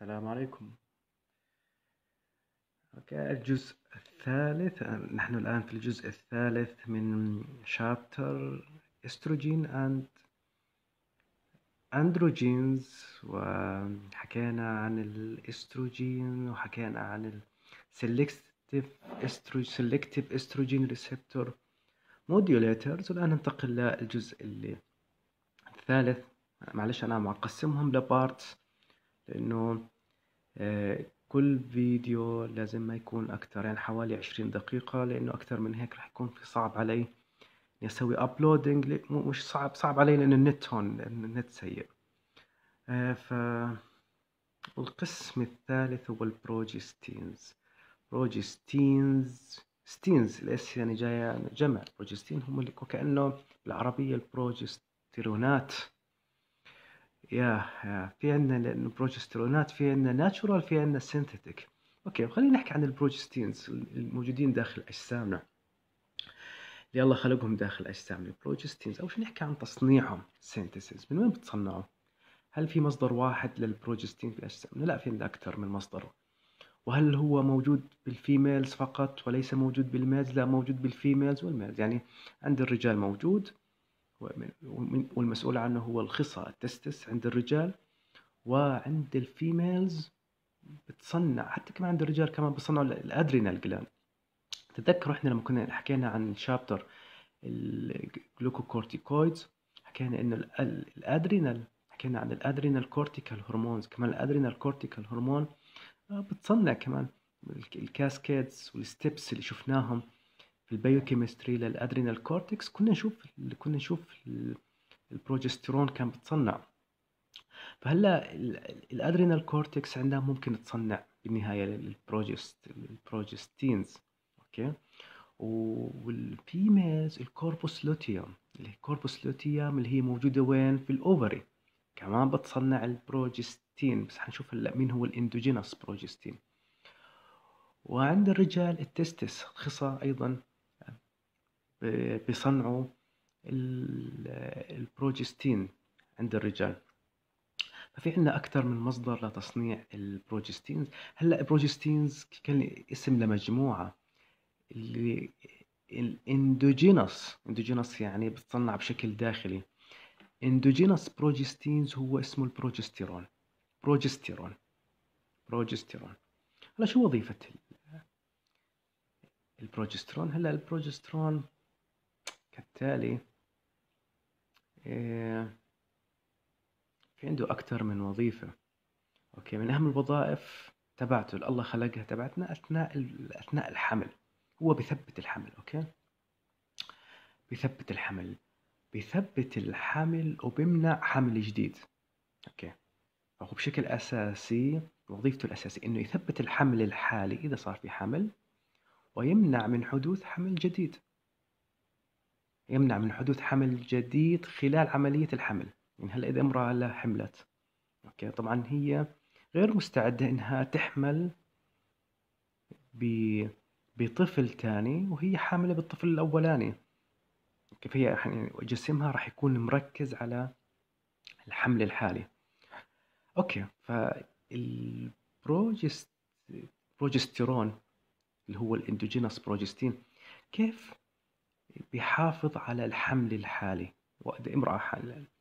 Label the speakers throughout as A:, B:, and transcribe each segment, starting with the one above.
A: السلام عليكم. okay الجزء الثالث نحن الآن في الجزء الثالث من chapter estrogen and androgens وحكينا عن الاستروجين وحكينا عن ال selective estrogen selective estrogen receptor modulators والآن ننتقل للجزء اللي الثالث. معلش أنا مقسمهم ل parts لأنه آه، كل فيديو لازم ما يكون أكتر يعني حوالي عشرين دقيقة لأنه أكتر من هيك رح يكون في صعب علي إني أسوي uploading مش صعب صعب علي لأن النت هون لأن النت سيء. آه، ف القسم الثالث هو ال progestins. progestins stins ال s يعني جاية جمع. بروجستين هم اللي وكأنه بالعربية البروجستيرونات. يا في عندنا البروجسترونات في عندنا natural في عندنا synthetic okay خلينا نحكي عن ال progestins الموجودين داخل أجسامنا. اللي الله خلقهم داخل أجسامنا. ال progestins أول شيء نحكي عن تصنيعهم. synthesis من وين بتصنعوا هل في مصدر واحد للبروجستين في أجسامنا؟ لا في عندنا أكثر من مصدر. وهل هو موجود بال females فقط وليس موجود بال males لا موجود بال females وال males يعني عند الرجال موجود والمسؤول عنه هو الخصى ال testes عند الرجال وعند ال females بتصنع حتى كمان عند الرجال كمان بصنعوا ال adrenal gland. تذكروا إحنا لما كنا حكينا عن chapter ال glucocorticoids حكينا إنه ال adrenal حكينا عن ال adrenal cortical hormones كمان ال adrenal cortical hormone بتصنع كمان ال cascades وال steps اللي شفناهم. ال biochemistry لل adrenal cortex كنا نشوف كنا نشوف البروجسترون كان بتصنع فهلا ال adrenal cortex عندها ممكن تصنع بالنهاية للبروجست البروجستينز أوكي؟ والفيميلز الكوربوس لوتيوم الكوربوس لوتيوم اللي هي موجودة وين؟ في ال ovary. كمان بتصنع البروجستين بس حنشوف هلا مين هو ال endogenous progestin. وعند الرجال ال testes خصى أيضا بيصنعوا البروجستين عند الرجال. ففي عندنا أكثر من مصدر لتصنيع ال progestins. هلأ ال progestins كان اسم لمجموعة اللي ال endogenous endogenous يعني بتصنع بشكل داخلي. endogenous progestins هو اسمه البروجستيرون. progesterone progesterone هلأ شو وظيفة البروجسترون هلأ البروجسترون كالتالي إيه، في عنده أكثر من وظيفة. okay من أهم الوظائف تبعته اللي الله خلقها تبعتنا أثناء أثناء الحمل. هو بثبت الحمل okay؟ بثبت الحمل. بثبت الحمل وبمنع حمل جديد. okay؟ فهو بشكل أساسي وظيفته الأساسية إنه يثبت الحمل الحالي إذا صار في حمل ويمنع من حدوث حمل جديد. يمنع من حدوث حمل جديد خلال عملية الحمل. يعني هلا إذا امرأة هلا حملت okay؟ طبعا هي غير مستعدة إنها تحمل. بطفل تاني وهي حاملة بالطفل الأولاني. كيف هي يعني جسمها راح يكون مركز على الحمل الحالي. okay؟ فال progesterone اللي هو ال endogenous progestin كيف بيحافظ على الحمل الحالي. وإذا امرأة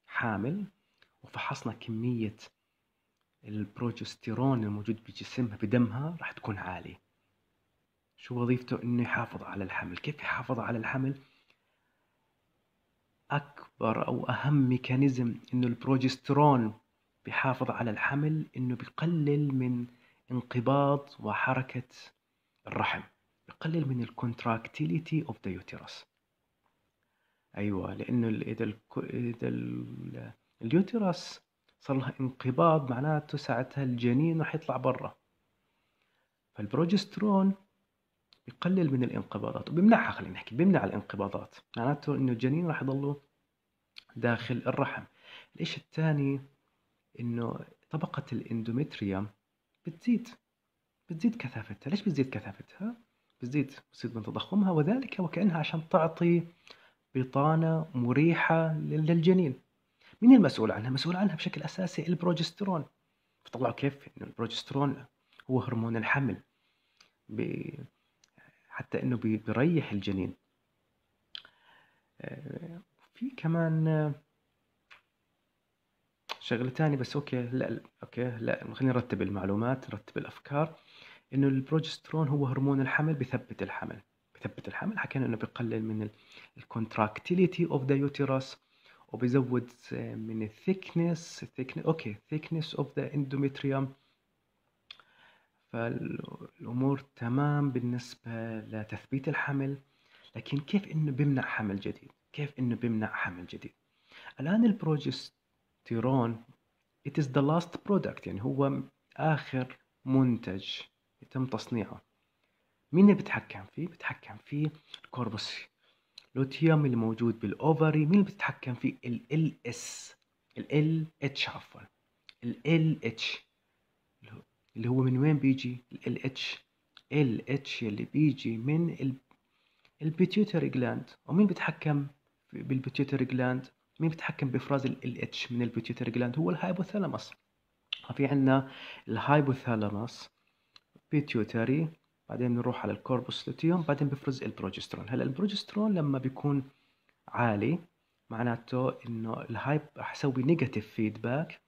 A: حامل وفحصنا كمية البروجستيرون الموجود بجسمها بدمها راح تكون عالية. شو وظيفته؟ إنه يحافظ على الحمل. كيف يحافظ على الحمل؟ أكبر أو أهم mechanism إنه البروجسترون بيحافظ على الحمل إنه بيقلل من انقباض وحركة الرحم. بيقلل من ال contractility of the uterus أيوه لأنه إذا ال إذا ال uterus صار لها انقباض معناته ساعتها الجنين راح يطلع برا. فالبروجسترون بيقلل من الانقباضات وبيمنعها خلينا نحكي بيمنع الانقباضات. معناته إنه الجنين راح يضله داخل الرحم. الإشي الثاني إنه طبقة ال endometrium بتزيد بتزيد كثافتها. ليش بتزيد كثافتها؟ بتزيد بتزيد من تضخمها وذلك وكأنها عشان تعطي بطانة مريحة للجنين. مين المسؤول عنها؟ مسؤول عنها بشكل أساسي البروجسترون. فطلعوا كيف إنه البروجسترون هو هرمون الحمل ب... حتى إنه بي- بيريح الجنين. آه، في كمان آه، شغلة تانية بس okay لا okay لا خلينا نرتب المعلومات نرتب الأفكار. إنه البروجسترون هو هرمون الحمل بثبت الحمل. بثبت الحمل حكينا إنه بيقلل من ال contractility of the uterus وبيزود آه، من ال thickness okay thickness of the endometrium فالأمور تمام بالنسبة لتثبيت الحمل لكن كيف إنه بيمنع حمل جديد؟ كيف إنه بيمنع حمل جديد؟ الآن ال progesterone it is the last product يعني هو آخر منتج يتم تصنيعه. مين اللي بيتحكم فيه؟ بيتحكم فيه ال corpus luteum اللي موجود بال ovary مين اللي بيتحكم فيه؟ LS. LH عفوا. LH. اللي هو من وين بيجي؟ LH. LH اللي بيجي من ال pituitary gland. ومين بيتحكم بال pituitary gland؟ مين بيتحكم بإفراز ال LH من ال pituitary gland؟ هو ال hypothalamus. في عندنا ال hypothalamus pituitary بعدين بنروح على ال corpus luteum بعدين بيفرز البروجسترون هلا البروجسترون لما بيكون عالي معناته إنه ال hyp رح يسوي negative feedback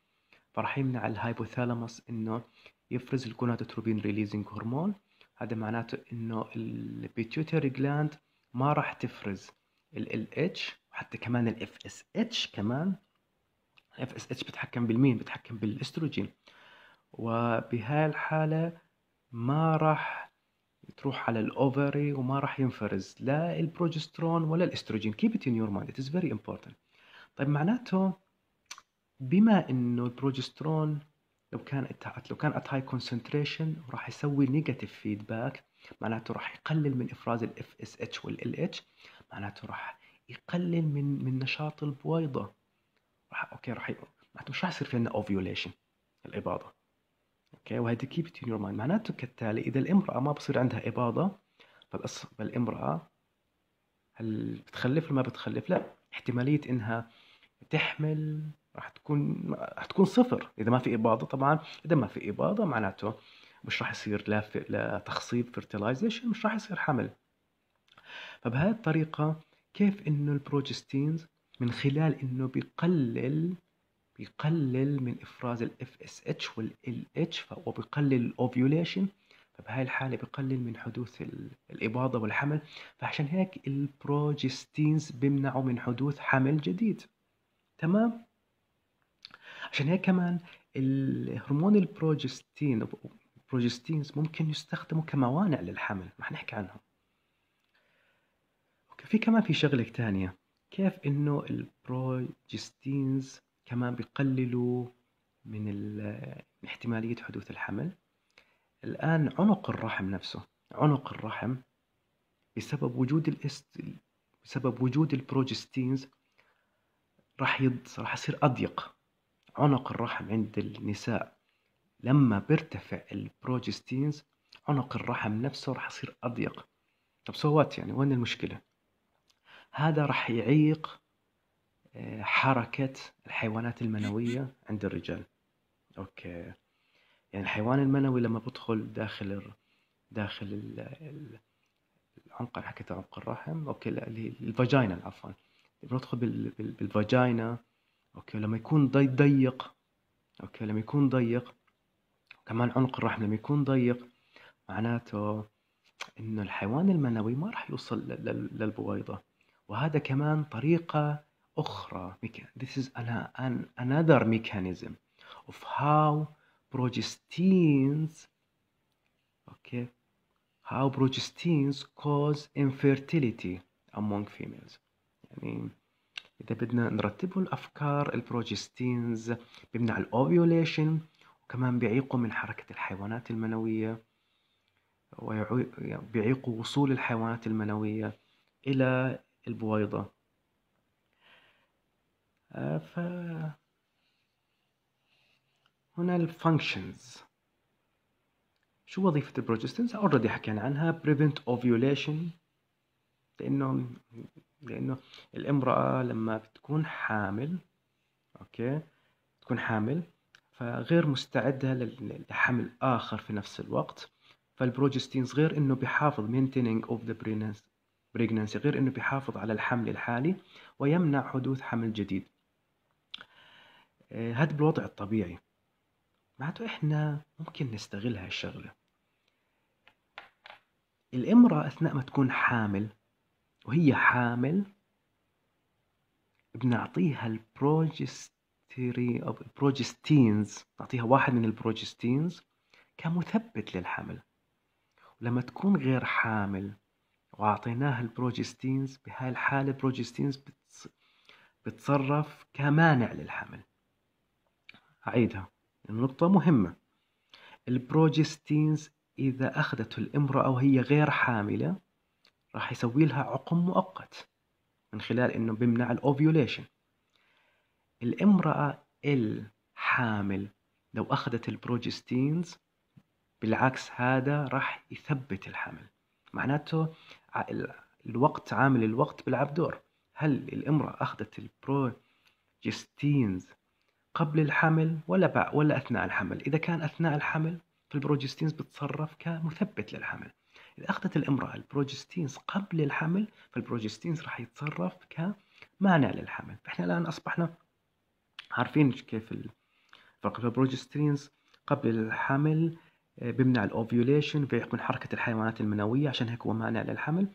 A: فراح يمنع ال hypothalamus إنه يفرز ال gonadotropin releasing hormone هذا معناته إنه ال pituitary gland ما راح تفرز LH وحتى كمان ال FSH كمان. ال FSH بتحكم بالمين بتحكم بالأستروجين. وبهاي الحالة ما راح تروح على ال ovary وما راح ينفرز لا البروجسترون ولا ال estrogen. Keep it in your mind. It is very important. طيب معناته بما إنه البروجسترون لو كان لو كان at high concentration راح يسوي negative feedback معناته راح يقلل من إفراز ال FSH وال LH معناته راح يقلل من من نشاط البويضة. راح okay راح. معناته مش راح يصير في عندنا ovulation الإباضة. okay وهذه keep it your mind معناته كالتالي إذا الامرأة ما بصير عندها إباضة فالأص... فالامرأة هل بتخلف ولا ما بتخلف؟ لا. احتمالية إنها تحمل راح تكون راح تكون صفر. إذا ما في إباضة طبعا إذا ما في إباضة معناته مش راح يصير لا في لا تخصيب fertilization مش راح يصير حمل. فبهذه الطريقة كيف إنه ال progestins من خلال إنه بيقلل بيقلل من إفراز ال FSH وال LH ال ovulation فبهاي الحالة بيقلل من حدوث الإباضة والحمل فعشان هيك ال progestins بيمنعوا من حدوث حمل جديد. تمام؟ عشان هيك كمان الهرمون البروجستين ال progestins ممكن يستخدموا كموانع للحمل رح نحكي عنهم في كمان في شغلة ثانية كيف إنه ال progestins كمان بيقللوا من احتمالية حدوث الحمل. الآن عنق الرحم نفسه عنق الرحم بسبب وجود ال est بسبب وجود ال progestins راح يض... راح يصير أضيق. عنق الرحم عند النساء لما بيرتفع ال progestins عنق الرحم نفسه راح يصير أضيق. طب so what يعني؟ وين المشكلة؟ هذا راح يعيق حركة الحيوانات المنوية عند الرجال. okay. يعني الحيوان المنوي لما بدخل داخل ال... داخل ال... ال... العنق حكيت عنق الرحم. اللي ال vagina عفوا. بندخل بال... بال... بال vagina. okay لما يكون ضي... ضيق. أوكي لما يكون ضيق. كمان عنق الرحم لما يكون ضيق معناته إنه الحيوان المنوي ما راح يوصل لل... للبويضة. وهذا كمان طريقة أخرى. This is an, another mechanism of how progestins okay how progestins cause infertility among females. يعني إذا بدنا نرتبه الأفكار ال progestins بيمنع ال ovulation وكمان بيعيقوا من حركة الحيوانات المنوية وبيعيقوا وصول الحيوانات المنوية إلى البويضة. ف هنا ال functions شو وظيفة ال progestins؟ already حكينا عنها. prevent ovulation. لأنه لأنه الامرأة لما بتكون حامل okay؟ تكون حامل فغير مستعدة لحمل آخر في نفس الوقت. فال progestins غير إنه بيحافظ maintaining of the pregnancy غير إنه بيحافظ على الحمل الحالي ويمنع حدوث حمل جديد. آه، هذا بالوضع الطبيعي. معناته إحنا ممكن نستغل هاي الشغلة. الإمرأة أثناء ما تكون حامل وهي حامل بنعطيها البروجستيري أو ال progestins نعطيها واحد من ال progestins كمثبت للحمل ولما تكون غير حامل وأعطيناها ال progestins بهاي الحالة ال progestins بتص... بتصرف كمانع للحمل أعيدها. النقطة مهمة. ال progestins إذا أخذته الامرأة وهي غير حاملة راح يسوي لها عقم مؤقت من خلال إنه بيمنع ال ovulation الامرأة الحامل لو أخذت ال progestins بالعكس هذا راح يثبت الحمل. معناته الوقت عامل الوقت بيلعب دور. هل الامرأة أخذت ال progestins قبل الحمل ولا ولا أثناء الحمل. إذا كان أثناء الحمل فال progestins بتتصرف كمثبت للحمل. إذا أخذت الإمرأة ال progestins قبل الحمل فال progestins راح يتصرف كمانع للحمل. فإحنا الآن أصبحنا عارفين كيف الفرق ال progestins قبل الحمل آه، بيمنع ال ovulation بيكون حركة الحيوانات المنوية عشان هيك هو مانع للحمل.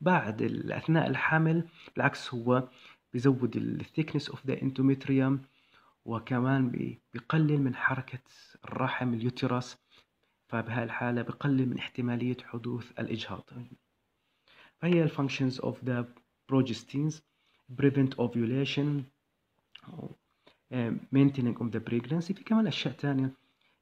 A: بعد أثناء الحمل بالعكس هو بيزود ال thickness of the endometrium وكمان بيقلل من حركة الرحم ال uterus فبهاي الحالة بقلل من احتمالية حدوث الإجهاض. فهي ال functions of the progestins prevent ovulation آه، maintaining of the pregnancy. في كمان أشياء تانية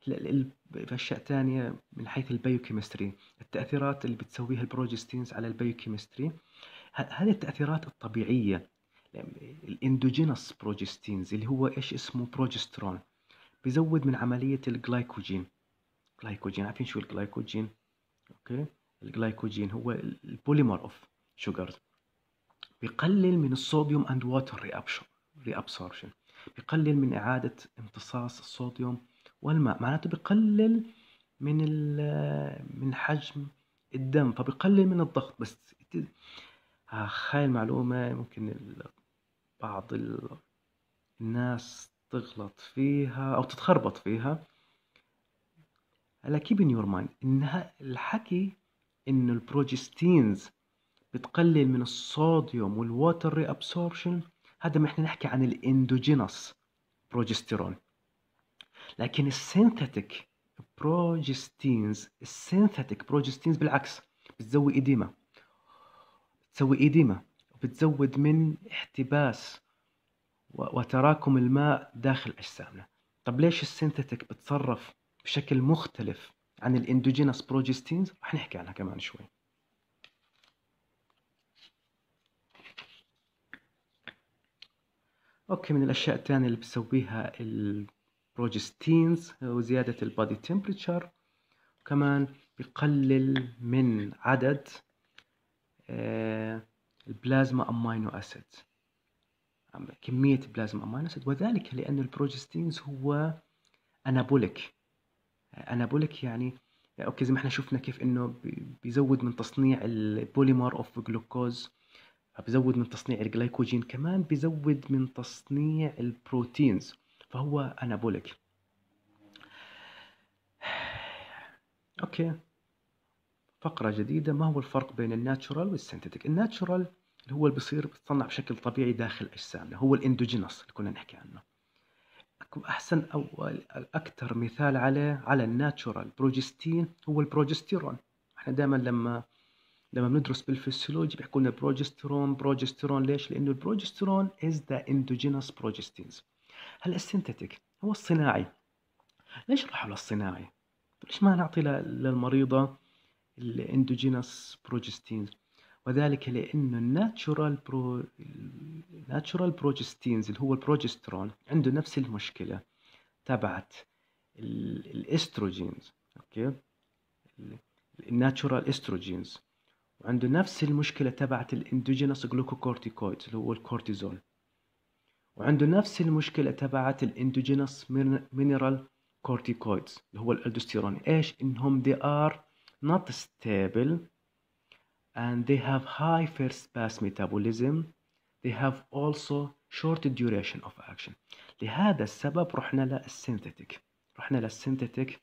A: في أشياء تانية من حيث ال biochemistry التأثيرات اللي بتسويها ال progestins على ال biochemistry. هذه التأثيرات الطبيعية ال endogenous progestins اللي هو إيش اسمه؟ بروجسترون. بيزود من عملية ال glycogen. glycogen عارفين شو ال glycogen؟ okay. ال glycogen هو ال polymer of sugars بيقلل من ال sodium and water reabsorption بيقلل من إعادة امتصاص الصوديوم والماء. معناته بيقلل من من حجم الدم فبيقلل من الضغط. بس ت- آه، هاي المعلومة ممكن بعض ال- الناس تغلط فيها أو تتخربط فيها. هلا keep in your mind. إنها الحكي إنه ال progestins بتقلل من ال sodium وال water reabsorption هذا ما إحنا نحكي عن ال endogenous progesterone لكن ال synthetic progestins ال synthetic progestins بالعكس بتسوي edema. بتسوي edema. وبتزود من احتباس وتراكم الماء داخل أجسامنا. طب ليش ال synthetic بتصرف بشكل مختلف عن ال endogenous progestins؟ رح نحكي عنها كمان شوي. okay من الأشياء الثانية اللي بتسويها ال progestins هو زيادة ال body temperature وكمان بيقلل من عدد آه، ال plasma amino acid. كمية ال plasma amino acid وذلك لأن ال progestins هو anabolic anabolic يعني okay زي ما إحنا شفنا كيف إنه بي- بيزود من تصنيع ال polymer of glucose بيزود من تصنيع الجلايكوجين كمان بيزود من تصنيع ال proteins فهو anabolic okay فقرة جديدة ما هو الفرق بين ال natural وال synthetic ال natural هو اللي بيصير بيتصنع بشكل طبيعي داخل أجسامنا هو ال endogenous اللي كنا نحكي عنه. أوكي أحسن أو أكثر مثال عليه على ال natural progestin هو البروجستيرون. إحنا دائما لما لما بندرس بالفسيولوجي بيحكوا لنا progesterone progesterone ليش؟ لأنه ال progesterone is the endogenous progestins هلا ال synthetic هو الصناعي. ليش راحوا للصناعي؟ ليش ما نعطي للمريضة ال endogenous progestins وذلك لأنه ال natural pro ال natural progestins اللي هو البروجسترون عنده نفس المشكلة تبعت ال- ال estrogens okay؟ ال natural estrogens وعنده نفس المشكلة تبعت ال endogenous glucocorticoid اللي هو الكورتيزون وعنده نفس المشكلة تبعت ال endogenous mineralocorticoids اللي هو الالدوستيرون إيش؟ إنهم they are not stable and they have high first pass metabolism. They have also short duration of action. لهذا السبب رحنا لل synthetic رحنا لل synthetic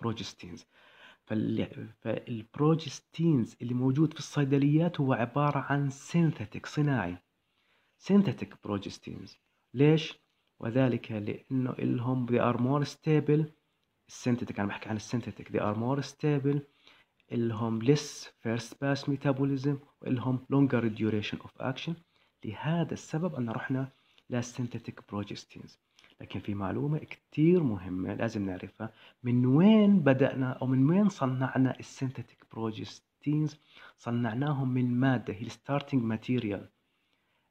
A: progestins فال progestins اللي موجود في الصيدليات هو عبارة عن synthetic صناعي. synthetic progestins ليش؟ وذلك لأنه إلهم they are more stable. ال synthetic أنا بحكي عن ال synthetic. They are more stable. إلهم less first pass metabolism وإلهم longer duration of action. لهذا السبب أن رحنا لل synthetic progestins لكن في معلومة كتير مهمة لازم نعرفها. من وين بدأنا أو من وين صنعنا ال synthetic progestins صنعناهم من مادة هي ال starting material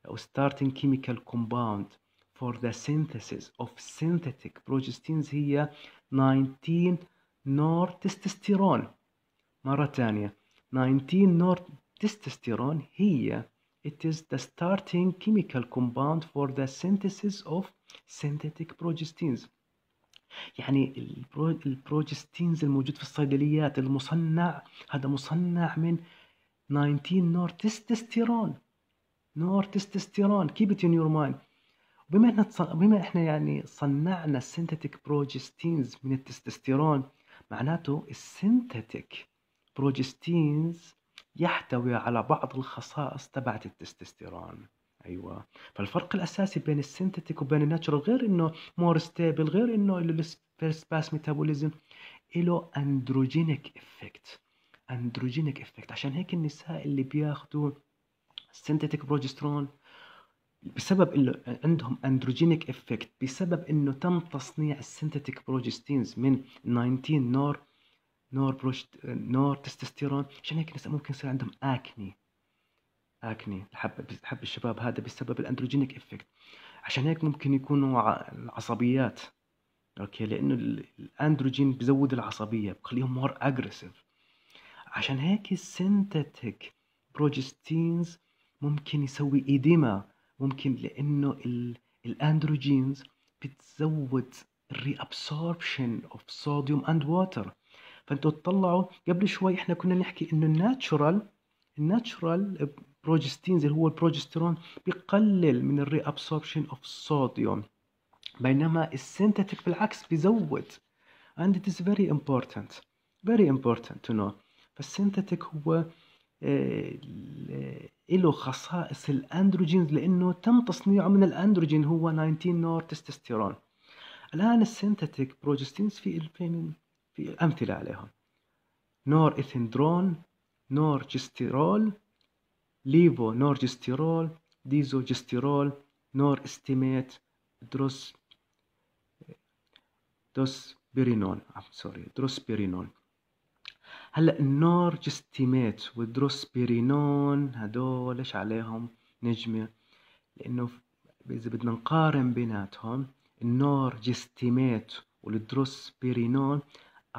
A: أو starting chemical compound for the synthesis of synthetic progestins هي 19 nortestosterone. مرة تانية. 19 nortestosterone هي. It is the starting chemical compound for the synthesis of synthetic progestins يعني ال progestins الموجود في الصيدليات المصنع هذا مصنع من 19 nortestosterone nortestosterone keep it in your mind. بما إحنا بما إحنا يعني صنعنا ال synthetic progestins من التستوستيرون معناته ال synthetic progestins يحتوي على بعض الخصائص تبعت التستوستيرون. أيوه. فالفرق الأساسي بين ال synthetic وبين ال natural غير إنه more stable غير إنه pass metabolism له androgenic effect. androgenic effect. عشان هيك النساء اللي بياخذوا ال synthetic progesterone بسبب إنه عندهم androgenic effect بسبب إنه تم تصنيع ال synthetic progestins من 19 nor nor بروجت nortestosterone عشان هيك ممكن يصير عندهم acne. acne. الحب حب الشباب هذا بسبب ال androgenic effect. عشان هيك ممكن يكونوا عصبيات okay؟ لأنه الأندروجين بزود العصبية بخليهم more aggressive عشان هيك ال synthetic progestins ممكن يسوي edema ممكن لأنه ال androgens بتزود ال reabsorption of sodium and water فانتوا تطلعوا. قبل شوي إحنا كنا نحكي إنه ال natural ال natural progestins اللي هو البروجسترون بيقلل من ال reabsorption of sodium بينما ال synthetic بالعكس بيزود. And it is very important very important to know. فال synthetic هو له خصائص ال androgens لأنه تم تصنيعه من الأندروجين هو 19 nortestosterone. الآن ال synthetic progestins في في في أمثلة عليهم. نور إثندرون نور جستيرول ليفو نور جستيرول ديزو جستيرول نور إستيميت دروس دوس بيرينون سوري دروس بيرينون. هلأ ال norgestimate وال drospirenone هدول إيش عليهم نجمة لأنه إذا بدنا نقارن بيناتهم ال norgestimate وال drospirenone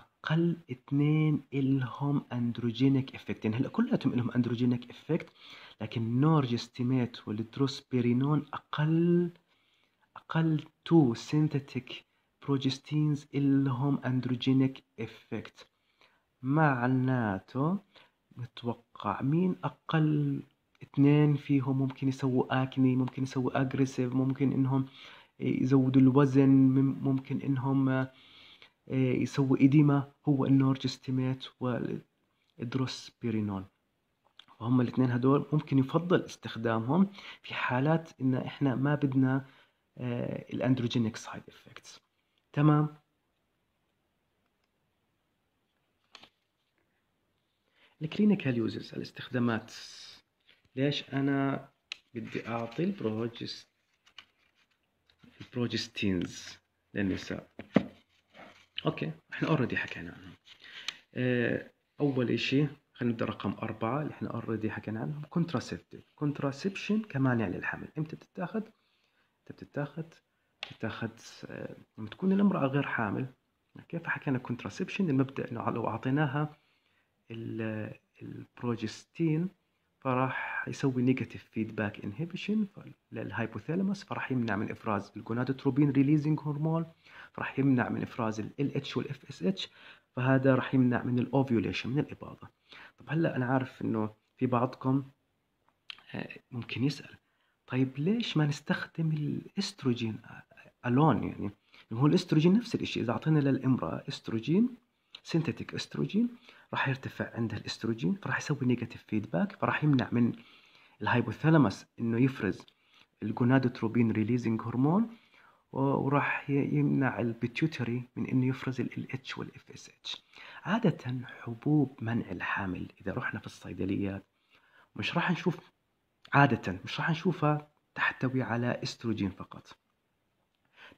A: أقل اثنين إلهم androgenic يعني هلا كلياتهم لهم androgenic effect لكن ال norgestimate وال drospirenone أقل أقل two synthetic progestins لهم androgenic effect معناته نتوقع مين أقل اثنين فيهم ممكن يسووا acne ممكن يسووا aggressive ممكن إنهم يزودوا الوزن ممكن إنهم آه، يسووا edema هو ال norgestimate وال drospirenone وهم الإثنين هدول ممكن يفضل استخدامهم في حالات إن إحنا ما بدنا آه، ال androgenic side effects. تمام؟ ال clinical uses الاستخدامات. ليش أنا بدي أعطي ال progest ال progestins للنساء؟ okay. إحنا already حكينا عنهم. آه أول إشي خلينا نبدأ رقم أربعة اللي إحنا already حكينا عنهم. contraceptive contraception كمانع للحمل. إمتى بتتاخد إمتى بتتاخد بتتاخد آه لما تكون الامرأة غير حامل. كيف حكينا contraception المبدأ إنه لو اعطيناها البروجستين فراح يسوي negative feedback inhibition لل hypothalamus فراح يمنع من إفراز ال gonadotropin releasing hormone فراح يمنع من إفراز ال اتش والاف اس اتش فهذا راح يمنع من ال ovulation من الإباضة. طب هلا أنا عارف إنه في بعضكم آه، ممكن يسأل طيب ليش ما نستخدم الاستروجين alone يعني؟ هو الاستروجين نفس الشيء إذا أعطينا للإمرأة estrogen synthetic estrogen راح يرتفع عندها الأستروجين فراح يسوي negative feedback فراح يمنع من ال hypothalamus إنه يفرز ال gonadotropin releasing hormone وراح يمنع ال pituitary من إنه يفرز ال اتش والاف اس اتش عادة حبوب منع الحامل إذا رحنا في الصيدليات مش راح نشوف عادة مش راح نشوفها تحتوي على استروجين فقط.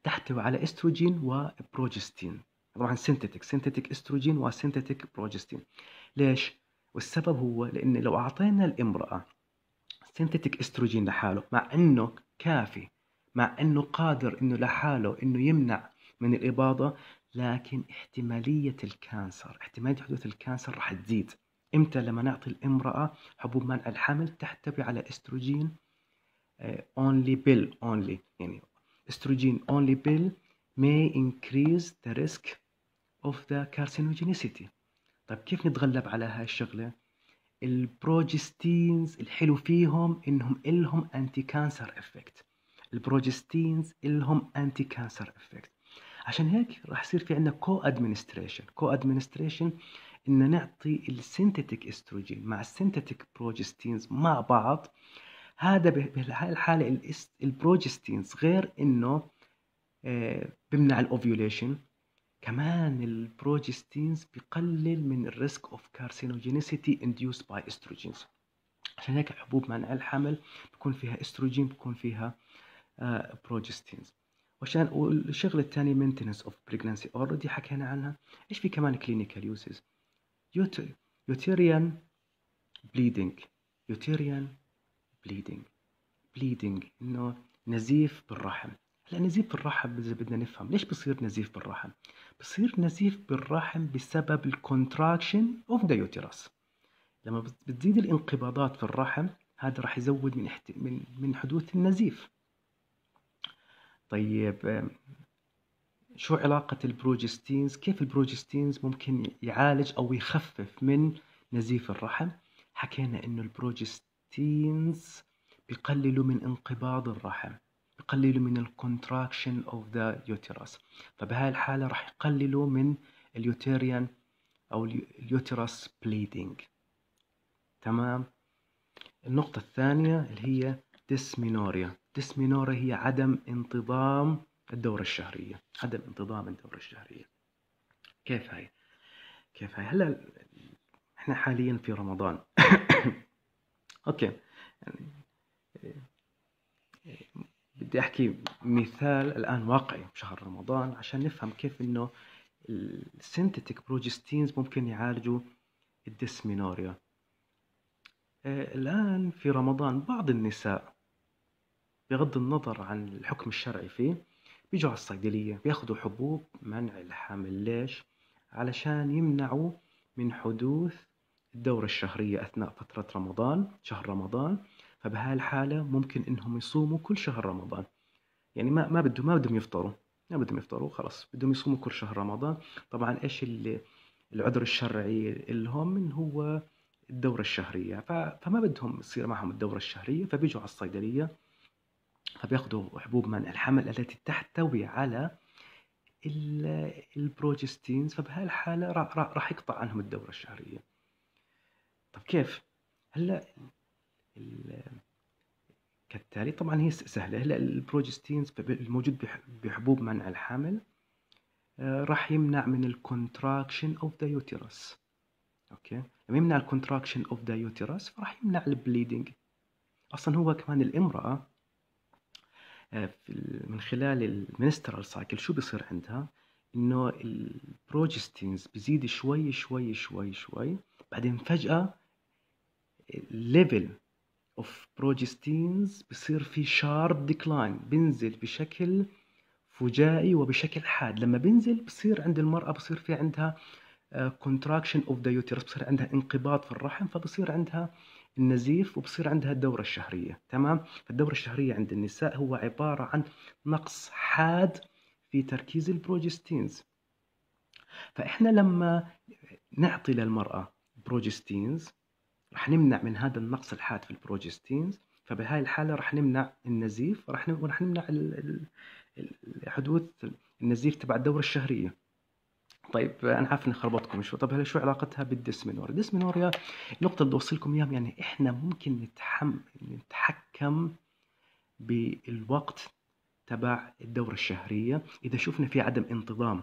A: تحتوي على estrogen و progestin طبعا synthetic synthetic estrogen و synthetic progestin ليش؟ والسبب هو لأن لو أعطينا الامرأة synthetic estrogen لحاله مع إنه كافي مع إنه قادر إنه لحاله إنه يمنع من الإباضة لكن احتمالية ال cancer احتمالية حدوث ال cancer راح تزيد. إمتى؟ لما نعطي الامرأة حبوب منع الحمل تحتوي على estrogen only pill only يعني estrogen only pill may increase the risk of the carcinogenicity طيب كيف نتغلب على هاي الشغلة؟ ال progestins الحلو فيهم إنهم إلهم anti cancer effect ال progestins إلهم anti cancer effect عشان هيك راح يصير في عندنا co administration co administration ان نعطي ال synthetic estrogen مع ال synthetic progestins مع بعض. هذا بهاي الحالة ال progestins غير إنه آه، بمنع ال ovulation كمان ال progestins بقلل من ال risk of carcinogenicity induced by estrogens عشان هيك حبوب منع الحمل بكون فيها استروجين بكون فيها progestins آه، وعشان والشغله الثانية maintenance of pregnancy already حكينا عنها. إيش في كمان clinical uses uterine bleeding uterine bleeding bleeding إنه نزيف بالرحم. هلا نزيف بالرحم اذا بدنا نفهم. ليش بصير نزيف بالرحم بصير نزيف بالرحم بسبب ال contraction of the uterus لما بتزيد الانقباضات في الرحم هذا راح يزود من من من حدوث النزيف. طيب شو علاقة ال progestins؟ كيف ال progestins ممكن يعالج أو يخفف من نزيف الرحم حكينا إنه ال progestins بيقللوا من انقباض الرحم يقللوا من ال contraction of the uterus فبهاي الحالة راح يقللوا من ال uterine أو ال uterus bleeding تمام. النقطة الثانية اللي هي dysmenorrhea dysmenorrhea هي عدم انتظام الدورة الشهرية. عدم انتظام الدورة الشهرية. كيف هاي كيف هاي هلا إحنا حاليا في رمضان. okay. يعني بدي أحكي مثال الآن واقعي بشهر رمضان عشان نفهم كيف إنه ال synthetic progestins ممكن يعالجوا الديسمينوريا. آه، الآن في رمضان بعض النساء بغض النظر عن الحكم الشرعي فيه بيجوا على الصيدلية بياخذوا حبوب منع الحمل ليش؟ علشان يمنعوا من حدوث الدورة الشهرية أثناء فترة رمضان شهر رمضان. فبهاي الحالة ممكن إنهم يصوموا كل شهر رمضان. يعني ما ما بدهم ما بدهم يفطروا. ما بدهم يفطروا خلاص بدهم يصوموا كل شهر رمضان. طبعا إيش اللي العذر الشرعي لهم من هو الدورة الشهرية. فما بدهم يصير معهم الدورة الشهرية. فبيجوا على الصيدلية فبياخذوا حبوب منع الحمل التي تحتوي على ال progestins. فبهاي الحالة راح يقطع عنهم الدورة الشهرية. طب كيف؟ هلأ كالتالي طبعا هي سهلة. هلا ال progestins الموجود بحبوب منع الحمل آه، راح يمنع من ال contraction of the uterus okay؟ لما يمنع ال contraction of the uterus فراح يمنع ال bleeding أصلا هو كمان الامرأة آه، من خلال ال menstrual cycle شو بيصير عندها؟ إنه ال progestins بيزيد شوي شوي شوي شوي بعدين فجأة ال level of progestins بصير في sharp decline بنزل بشكل فجائي وبشكل حاد. لما بنزل بصير عند المرأة بصير في عندها contraction of the uterus بصير عندها انقباض في الرحم فبصير عندها النزيف وبصير عندها الدورة الشهرية. تمام؟ فالدورة الشهرية عند النساء هو عبارة عن نقص حاد في تركيز ال progestins فإحنا لما نعطي للمرأة progestins رح نمنع من هذا النقص الحاد في ال progestins فبهاي الحالة رح نمنع النزيف ورح ورح نمنع حدوث النزيف تبع الدورة الشهرية. طيب أنا عارف إني خربطكم شوي. طب هلا شو علاقتها بالديسمينوريا الديسمينوريا النقطة اللي بوصلكم إياها يعني إحنا ممكن نتحم... نتحكم بالوقت تبع الدورة الشهرية. إذا شفنا في عدم انتظام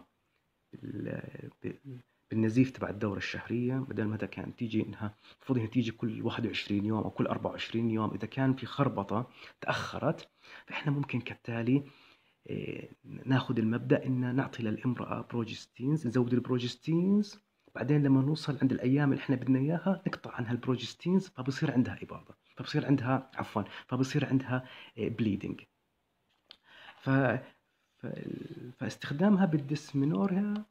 A: بالنزيف تبع الدورة الشهرية بدل ما كان تيجي إنها المفروض إنها تيجي كل 21 يوم أو كل 24 يوم إذا كان في خربطة تأخرت فإحنا ممكن كالتالي آه، ناخذ المبدأ إن نعطي للامرأة progestins نزود ال progestins بعدين لما نوصل عند الأيام اللي إحنا بدنا إياها نقطع عنها ال progestins فبصير عندها إباضة فبصير عندها عفوا فبصير عندها bleeding آه، ف... فاستخدامها بال dysmenorrhea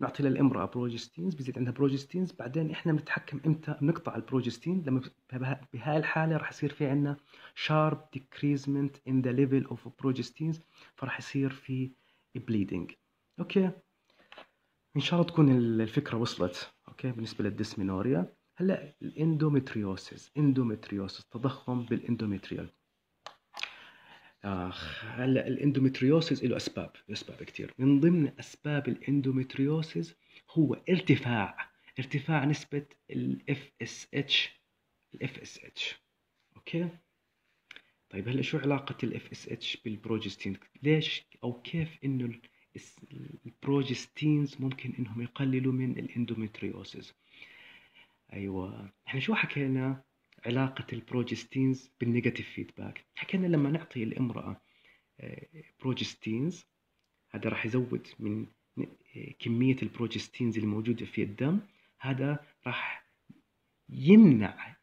A: نعطي للامرأة progestins بيزيد عندها progestins بعدين إحنا بنتحكم إمتى؟ بنقطع البروجستين. لما بهاي الحالة راح يصير في عندنا sharp decreasement in the level of progestins فراح يصير في bleeding. okay؟ إن شاء الله تكون الفكرة وصلت. okay؟ بالنسبة لل dysmenorrhea. هلأ ال endometriosis endometriosis تضخم بال endometrial اخ هلا ال endometriosis له أسباب أسباب كثير من ضمن أسباب ال endometriosis هو ارتفاع ارتفاع نسبة ال FSH ال FSH okay؟ طيب هلا شو علاقة ال FSH بالبروجستين؟ ليش أو كيف إنه ال progestins ممكن إنهم يقللوا من ال endometriosis أيوه إحنا شو حكينا؟ علاقة ال progestins بال negative feedback. حكينا لما نعطي الامرأة progestins آه، هذا راح يزود من كمية ال progestins الموجودة في الدم. هذا راح يمنع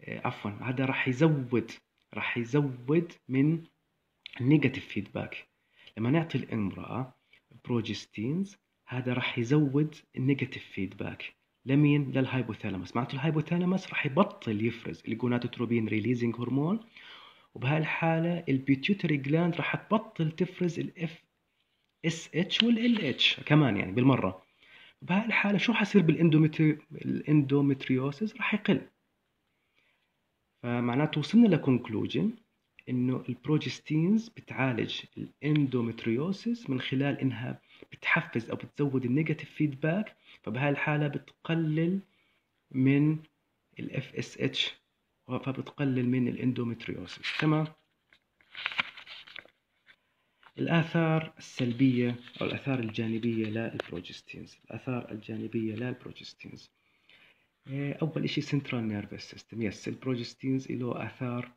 A: آه، عفوا هذا راح يزود راح يزود من ال negative feedback. لما نعطي الامرأة progestins هذا راح يزود ال negative feedback. لمين؟ لل hypothalamus معناته ال hypothalamus راح يبطل يفرز ال gonadotropin releasing hormone وبهالحالة ال pituitary gland راح تبطل تفرز ال F اس اتش والال اتش كمان يعني بالمرة. بهالحالة شو حصير بال endometriosis راح يقل. فمعناته وصلنا ل conclusion إنه ال progestins بتعالج ال endometriosis من خلال إنها بتحفز أو بتزود ال negative feedback فبهاي الحالة بتقلل من ال FSH فبتقلل من ال endometriosis تمام؟ الآثار السلبية أو الآثار الجانبية لل progestins الآثار الجانبية لل progestins إيه، أول إشي central nervous system yes ال progestins له آثار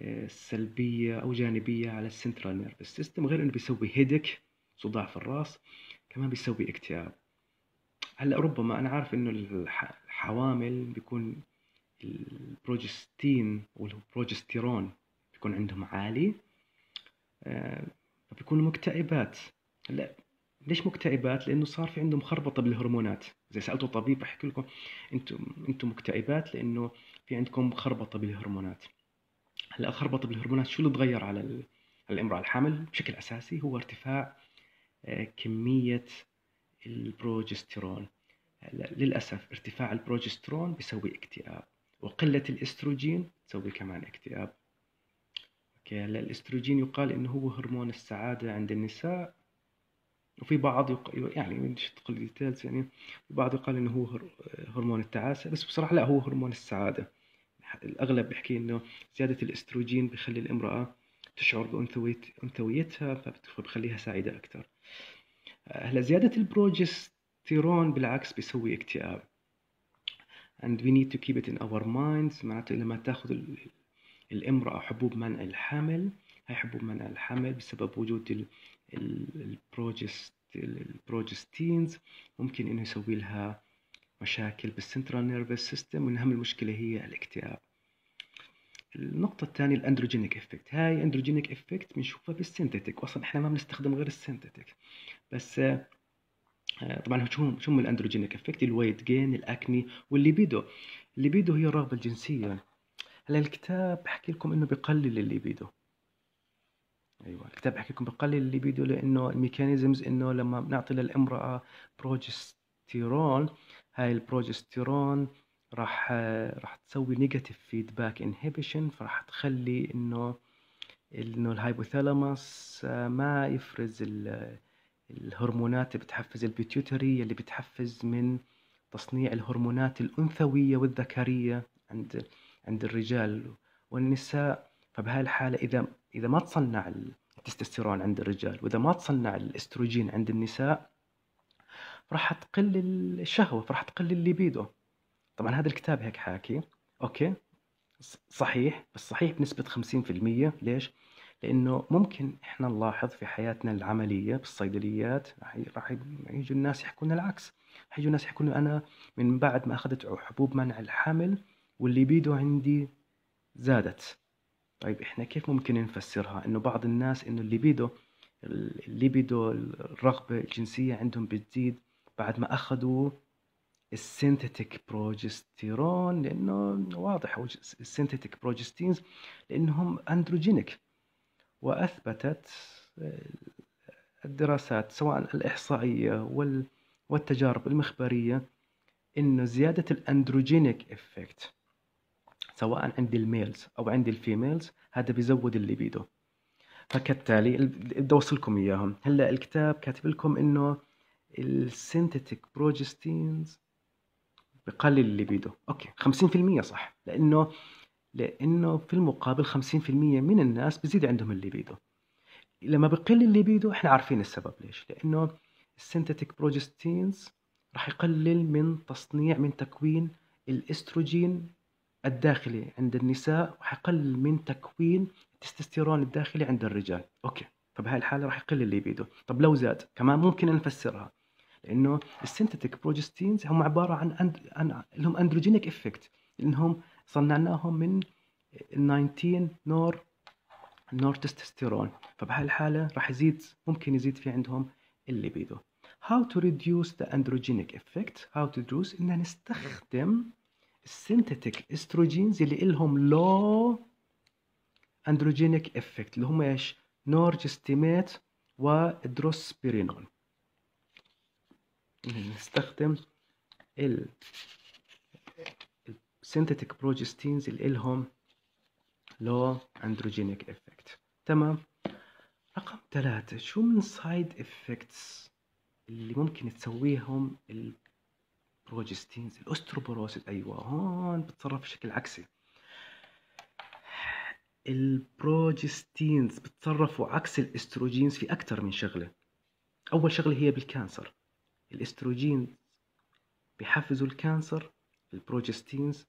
A: إيه، سلبية أو جانبية على ال central nervous system غير إنه بيسوي headache صداع في الراس كمان بيسوي اكتئاب هلأ ربما أنا عارف إنه الحوامل بيكون البروجستين والبروجستيرون بيكون عندهم عالي آه، فبيكونوا مكتئبات هلأ ليش مكتئبات؟ لأنه صار في عندهم خربطة بالهرمونات، إذا سألتوا طبيب رح يحكي لكم أنتم أنتم مكتئبات لأنه في عندكم خربطة بالهرمونات. هلأ الخربطه بالهرمونات شو اللي تغير على على الإمرأة الحامل بشكل أساسي هو ارتفاع آه، كمية البروجسترون. للأسف ارتفاع البروجسترون بيسوي اكتئاب وقلة الإستروجين تسوي كمان اكتئاب. okay الإستروجين يقال إنه هو هرمون السعادة عند النساء وفي بعض يق... يعني مش تقول details يعني في بعض يقال إنه هو هرمون التعاسة بس بصراحة لا هو هرمون السعادة. الأغلب بيحكي إنه زيادة الإستروجين بيخلي الإمرأة تشعر بأنثويتها فبخليها سعيدة أكثر هلا زيادة البروجستيرون بالعكس بيسوي اكتئاب. And we need to keep it in our minds معناته لما تاخذ الامرأة حبوب منع الحمل هاي حبوب منع الحمل بسبب وجود ال progest ال progestins ممكن إنه يسوي لها مشاكل بال central nervous system ومن أهم المشكلة هي الاكتئاب. النقطة الثانية ال androgenic effect. هاي androgenic effect بنشوفها بال synthetic أصلا إحنا ما بنستخدم غير ال synthetic بس آه، طبعا شو شو ال androgenic effect؟ ال weight gain ال acne وال libido. الليبيدو هي الرغبة الجنسية. هلا الكتاب بحكي لكم إنه بقلل الليبيدو. أيوه الكتاب بحكي لكم بقلل الليبيدو لإنه ال mechanisms إنه لما بنعطي للامرأة بروجستيرون هاي البروجستيرون راح راح تسوي negative feedback inhibition فراح تخلي إنه إنه ال hypothalamus ما يفرز الهرمونات اللي بتحفز ال pituitary اللي بتحفز من تصنيع الهرمونات الأنثوية والذكرية عند عند الرجال والنساء. فبهاي الحالة إذا إذا ما تصنع التستوستيرون عند الرجال وإذا ما تصنع الأستروجين عند النساء راح تقل الشهوة فراح تقل الليبيدو. طبعا هذا الكتاب هيك حاكي. okay؟ صحيح. بس صحيح بنسبة 50% ليش؟ لأنه ممكن إحنا نلاحظ في حياتنا العملية بالصيدليات راح يجوا الناس يحكوا لنا العكس يجوا الناس يحكوا لنا أنا من بعد ما أخذت حبوب منع الحمل والليبيدو عندي زادت. طيب إحنا كيف ممكن نفسرها؟ إنه بعض الناس إنه الليبيدو الليبيدو الرغبة الجنسية عندهم بتزيد بعد ما أخذوا ال synthetic progesterone لأنه واضح ال synthetic progestins لأنهم androgenic وأثبتت الدراسات سواء الإحصائية والتجارب المخبرية إنه زيادة ال androgenic effect سواء عند ال males أو عند ال females هذا بيزود الليبيدو. فبالتالي بدي أوصلكم إياهم. هلأ الكتاب كاتب لكم إنه ال synthetic progestins بقلل ال libido. okay. 50% صح. لأنه لأنه في المقابل 50% من الناس بزيد عندهم الليبيدو. لما بقل الليبيدو إحنا عارفين السبب ليش. لأنه ال synthetic progestins راح يقلل من تصنيع من تكوين الأستروجين الداخلي عند النساء وحيقلل من تكوين التستوستيرون الداخلي عند الرجال. okay. فبهاي الحالة راح يقل الليبيدو. طب لو زاد؟ كمان ممكن نفسرها. لأنه ال synthetic progestins هم عبارة عن and... عن لهم androgenic effect لانهم صنعناهم من 19 nor nor testosterone فبهاي الحاله راح يزيد ممكن يزيد في عندهم ال libido. How to reduce the androgenic effect how to reduce إن نستخدم ال synthetic estrogens اللي لهم low androgenic effect اللي هم إيش؟ norgestimate و drospirenone نستخدم ال synthetic progestins اللي إلهم low androgenic effect. تمام؟ رقم ثلاثة شو من side effects اللي ممكن تسويهم ال progestins ال osteoporosis أيوه هون بتصرف بشكل عكسي. ال progestins بتصرفوا عكس ال estrogens في أكثر من شغلة. أول شغلة هي بال cancer. الأستروجين بيحفزوا ال cancer ال progestins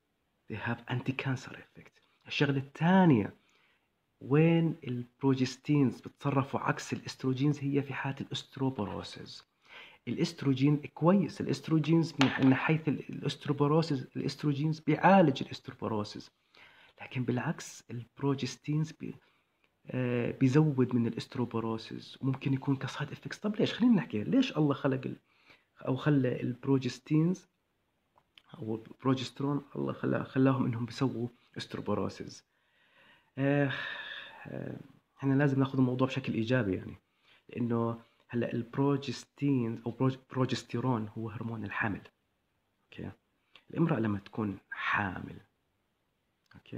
A: they have anti-cancer effect. الشغلة الثانية وين ال progestins بتصرفوا عكس ال estrogens هي في حالة ال osteoporosis. الأستروجين كويس ال estrogens من حيث ال osteoporosis ال estrogens بيعالج ال osteoporosis. لكن بالعكس ال progestins بي آه بيزود من ال osteoporosis. وممكن يكون ك side effects طب ليش؟ خلينا نحكي ليش الله خلق أو خلى ال progestins أو البروجسترون الله خلا خلاهم إنهم بيسووا osteoporosis آه آه إحنا لازم ناخذ الموضوع بشكل إيجابي يعني لأنه هلأ البروجستين أو بروجستيرون هو هرمون الحمل أوكي؟ الإمرأة لما تكون حامل أوكي؟